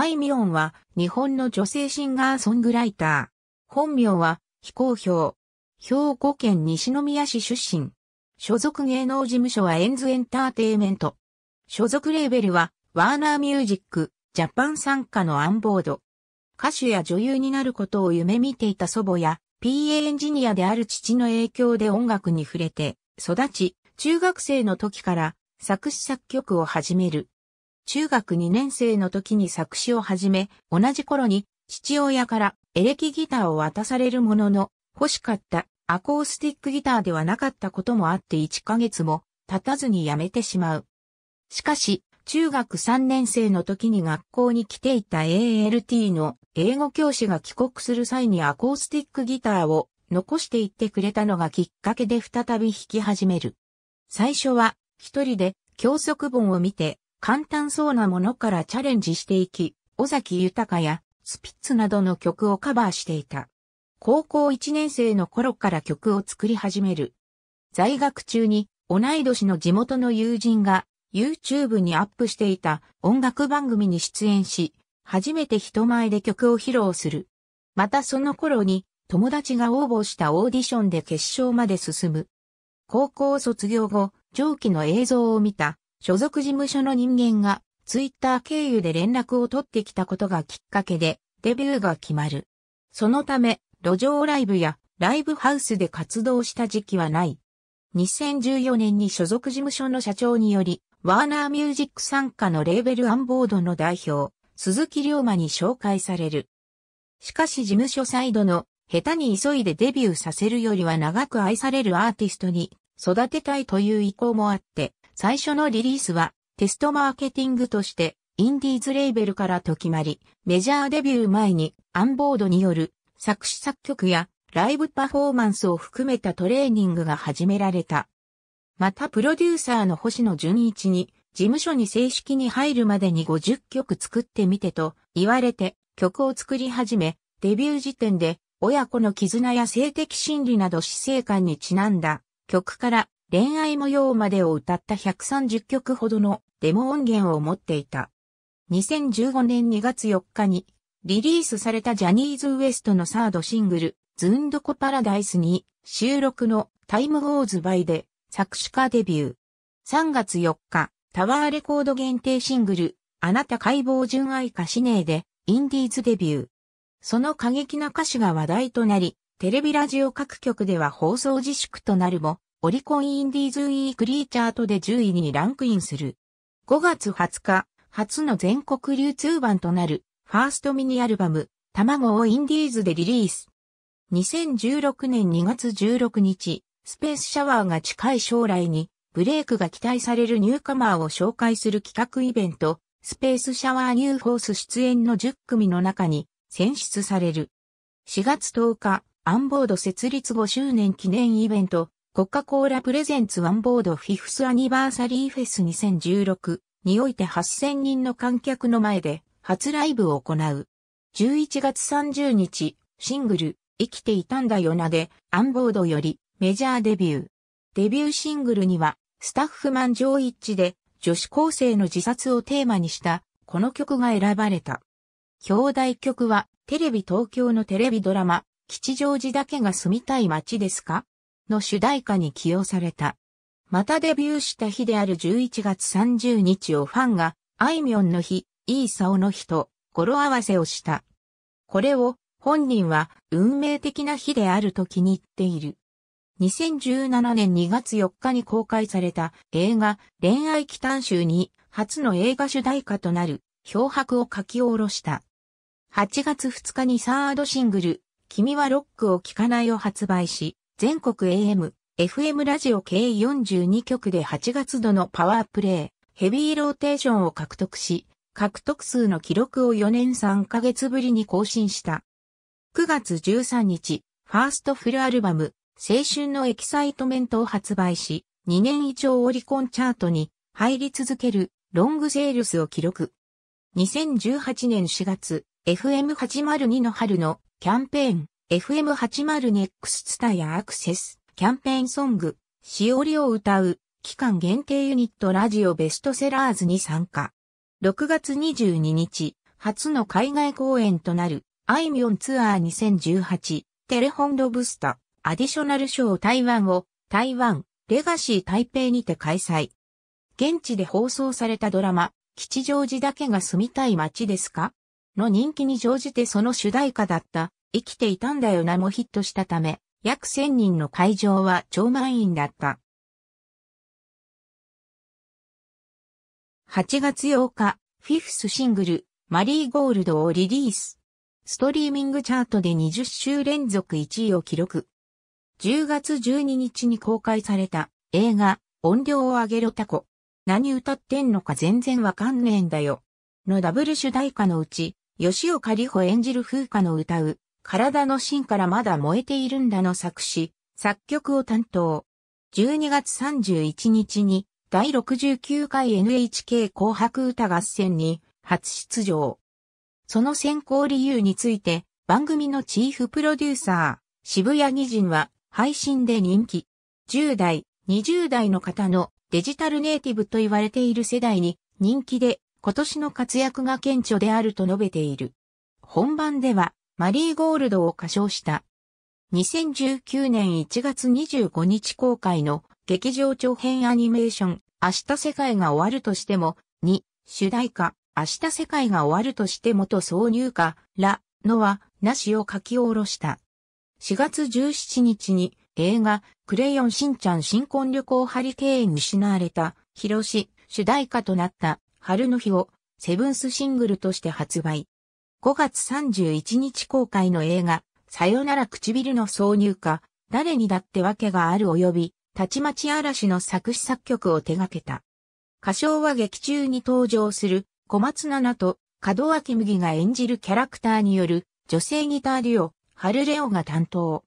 あいみょんは日本の女性シンガーソングライター。本名は非公表。兵庫県西宮市出身。所属芸能事務所はエンズエンターテイメント。所属レーベルはワーナーミュージック、ジャパン参加のアンボード。歌手や女優になることを夢見ていた祖母や PA エンジニアである父の影響で音楽に触れて育ち、中学生の時から作詞作曲を始める。中学2年生の時に作詞を始め、同じ頃に父親からエレキギターを渡されるものの、欲しかったアコースティックギターではなかったこともあって1ヶ月も経たずに辞めてしまう。しかし、中学3年生の時に学校に来ていた ALT の英語教師が帰国する際にアコースティックギターを残していってくれたのがきっかけで再び弾き始める。最初は一人で教則本を見て簡単そうなものからチャレンジしていき、尾崎豊やスピッツなどの曲をカバーしていた。高校1年生の頃から曲を作り始める。在学中に同い年の地元の友人が YouTube にアップしていた音楽番組に出演し、初めて人前で曲を披露する。またその頃に友達が応募したオーディションで決勝まで進む。高校卒業後、上記の映像を見た所属事務所の人間がツイッター経由で連絡を取ってきたことがきっかけでデビューが決まる。そのため、路上ライブやライブハウスで活動した時期はない。2014年に所属事務所の社長により、ワーナーミュージック参加のレーベルアンボードの代表、鈴木龍馬に紹介される。しかし事務所サイドの下手に急いでデビューさせるよりは長く愛されるアーティストに育てたいという意向もあって、最初のリリースはテストマーケティングとしてインディーズレーベルからと決まり、メジャーデビュー前にアンボードによる作詞作曲やライブパフォーマンスを含めたトレーニングが始められた。またプロデューサーの星野純一に事務所に正式に入るまでに50曲作ってみてと言われて曲を作り始め、デビュー時点で親子の絆や性的心理など死生観にちなんだ曲から恋愛模様までを歌った130曲ほどのデモ音源を持っていた。2015年2月4日にリリースされたジャニーズ WEST のサードシングル、ズンドコパラダイスに収録のタイムゴーズバイで作詞家デビュー。3月4日、タワーレコード限定シングル、あなた解剖純愛歌詞ネでインディーズデビュー。その過激な歌詞が話題となり、テレビラジオ各局では放送自粛となるも、オリコンインディーズウィークリーチャートで10位にランクインする。5月20日、初の全国流通版となる、ファーストミニアルバム、卵をインディーズでリリース。2016年2月16日、スペースシャワーが近い将来に、ブレイクが期待されるニューカマーを紹介する企画イベント、スペースシャワーニューフォース出演の10組の中に選出される。4月10日、アンボード設立5周年記念イベント、コカ・コーラプレゼンツワンボードフィフスアニバーサリーフェス2016において8000人の観客の前で初ライブを行う。11月30日、シングル、生きていたんだよなで、アンボードよりメジャーデビュー。デビューシングルには、スタッフ満場一致で女子高生の自殺をテーマにしたこの曲が選ばれた。表題曲はテレビ東京のテレビドラマ、吉祥寺だけが住みたい街ですか？の主題歌に起用された。またデビューした日である11月30日をファンが、あいみょんの日、いいさおの日と語呂合わせをした。これを本人は運命的な日であると気に入っている。2017年2月4日に公開された映画恋愛期間集に初の映画主題歌となる漂白を書き下ろした。8月2日にサードシングル君はロックを聴かないを発売し、全国 AM、FM ラジオ計42局で8月度のパワープレイ、ヘビーローテーションを獲得し、獲得数の記録を4年3ヶ月ぶりに更新した。9月13日、ファーストフルアルバム、青春のエキサイトメントを発売し、2年以上オリコンチャートに入り続けるロングセールスを記録。2018年4月、FM802 の春のキャンペーン、FM802X ツタヤアクセス、キャンペーンソング、しおりを歌う、期間限定ユニットラジオベストセラーズに参加。6月22日、初の海外公演となる、アイミョンツアー2018、テレホンドブスタ、アディショナルショー台湾を、台湾、レガシー台北にて開催。現地で放送されたドラマ、吉祥寺だけが住みたい街ですか？の人気に乗じてその主題歌だった、生きていたんだよなもヒットしたため、約1000人の会場は超満員だった。8月8日、フィフスシングル、マリーゴールドをリリース。ストリーミングチャートで20週連続1位を記録。10月12日に公開された映画、音量を上げろタコ。何歌ってんのか全然わかんねえんだよ。のダブル主題歌のうち、吉岡里帆演じる風花の歌う、体の芯からまだ燃えているんだの作詞、作曲を担当。12月31日に第69回 NHK 紅白歌合戦に初出場。その選考理由について番組のチーフプロデューサー、渋谷二人は配信で人気。10代、20代の方のデジタルネイティブと言われている世代に人気で今年の活躍が顕著であると述べている。本番ではマリーゴールドを歌唱した。2019年1月25日公開の劇場長編アニメーション明日世界が終わるとしても2主題歌明日世界が終わるとしてもと挿入歌らのはなしを書き下ろした。4月17日に映画クレヨンしんちゃん新婚旅行ハリケーンに失われた広し主題歌となった春の日をセブンスシングルとして発売。5月31日公開の映画さよなら唇の挿入歌誰にだってわけがある及びたちまち嵐の作詞作曲を手掛けた。歌唱は劇中に登場する小松菜奈と門脇麦が演じるキャラクターによる女性ギターデュオ、ハルレオが担当。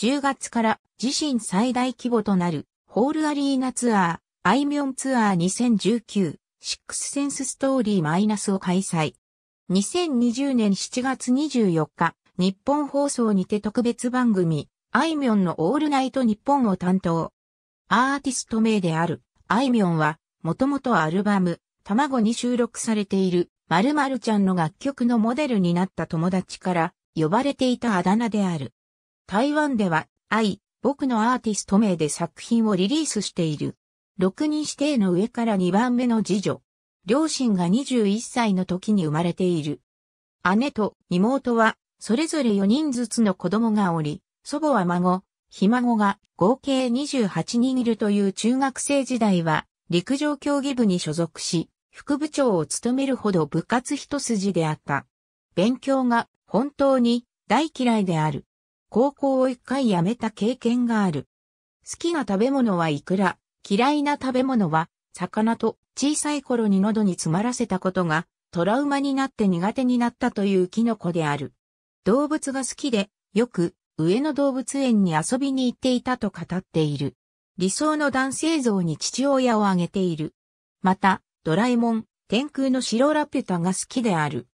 10月から自身最大規模となるホールアリーナツアー、アイミョンツアー2019、シックスセンスストーリーマイナスを開催。2020年7月24日、日本放送にて特別番組、あいみょんのオールナイト日本を担当。アーティスト名である、あいみょんは、もともとアルバム、卵に収録されている、まるまるちゃんの楽曲のモデルになった友達から呼ばれていたあだ名である。台湾では、愛、僕のアーティスト名で作品をリリースしている。6人指定の上から2番目の次女。両親が21歳の時に生まれている。姉と妹は、それぞれ4人ずつの子供がおり、祖母は孫、ひ孫が合計28人いるという中学生時代は、陸上競技部に所属し、副部長を務めるほど部活一筋であった。勉強が本当に大嫌いである。高校を一回辞めた経験がある。好きな食べ物はイクラ、嫌いな食べ物は魚と小さい頃に喉に詰まらせたことがトラウマになって苦手になったというキノコである。動物が好きでよく上野動物園に遊びに行っていたと語っている。理想の男性像に父親を挙げている。また、ドラえもん、天空の白ラピュタが好きである。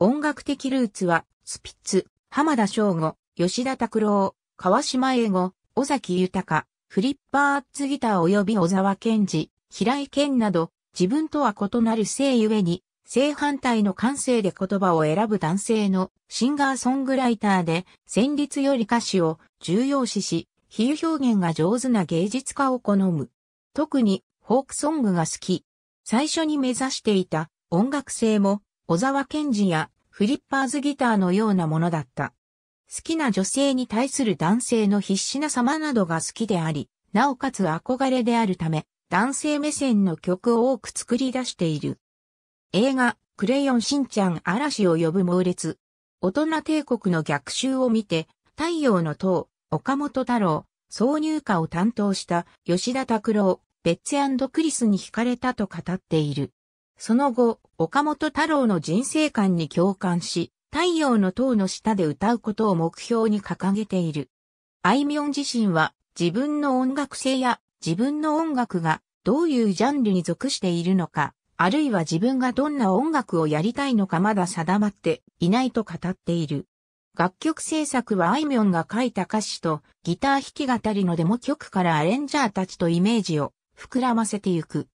音楽的ルーツは、スピッツ、浜田省吾、吉田拓郎、川島英語、尾崎豊、フリッパーッツギター及び小沢健二、平井健など、自分とは異なる性ゆえに、正反対の感性で言葉を選ぶ男性のシンガーソングライターで、旋律より歌詞を重要視し、比喩表現が上手な芸術家を好む。特に、フォークソングが好き。最初に目指していた音楽性も、小沢健二やフリッパーズギターのようなものだった。好きな女性に対する男性の必死な様などが好きであり、なおかつ憧れであるため、男性目線の曲を多く作り出している。映画、クレヨンしんちゃん嵐を呼ぶ猛烈。大人帝国の逆襲を見て、太陽の塔、岡本太郎、挿入歌を担当した吉田拓郎、ベッツクリスに惹かれたと語っている。その後、岡本太郎の人生観に共感し、太陽の塔の下で歌うことを目標に掲げている。あいみょん自身は自分の音楽性や自分の音楽がどういうジャンルに属しているのか、あるいは自分がどんな音楽をやりたいのかまだ定まっていないと語っている。楽曲制作はあいみょんが書いた歌詞とギター弾き語りのデモ曲からアレンジャーたちとイメージを膨らませてゆく。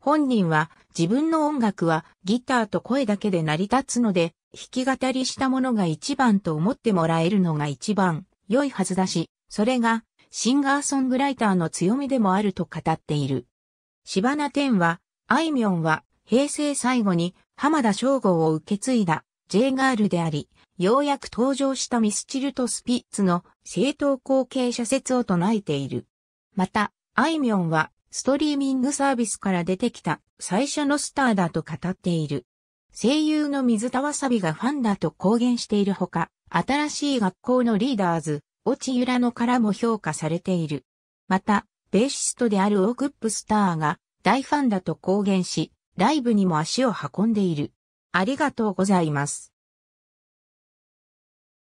本人は自分の音楽はギターと声だけで成り立つので、弾き語りしたものが一番と思ってもらえるのが一番良いはずだし、それがシンガーソングライターの強みでもあると語っている。柴名天は、あいみょんは平成最後に浜田省吾を受け継いだ J ガールであり、ようやく登場したミスチルとスピッツの正当後継者説を唱えている。また、あいみょんはストリーミングサービスから出てきた最初のスターだと語っている。声優の水田わさびがファンだと公言しているほか、新しい学校のリーダーズ、落ちゆらのからも評価されている。また、ベーシストであるオークップスターが大ファンだと公言し、ライブにも足を運んでいる。ありがとうございます。